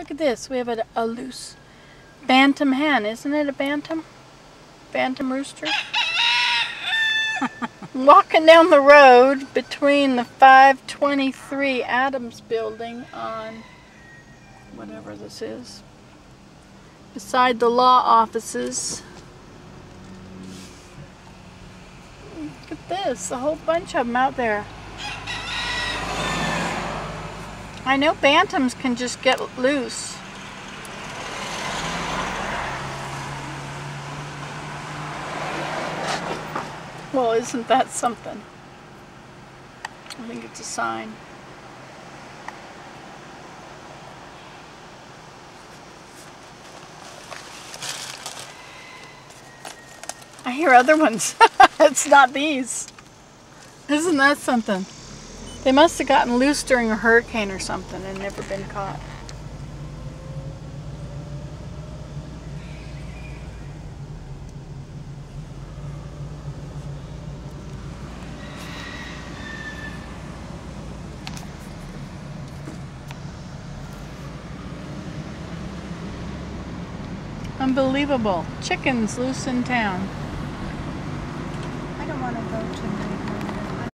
Look at this. We have a, a loose bantam hen. Isn't it a bantam? Bantam rooster? Walking down the road between the 523 Adams building on whatever this is. Beside the law offices. Look at this. A whole bunch of them out there. I know bantams can just get loose. Well, isn't that something? I think it's a sign. I hear other ones. it's not these. Isn't that something? They must have gotten loose during a hurricane or something and never been caught. Unbelievable. Chickens loose in town. I don't want to go to